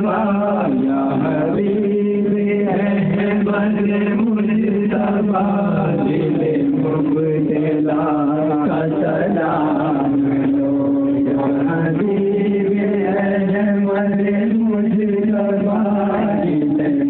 मुस्तफा या हबीब अहमद मुस्तफा दिल मुबतला का सलाम लो या हबीब अहमद मुस्तफा दिल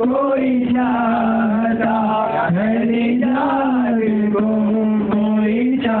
कोई गो जा हरि जाल गो गो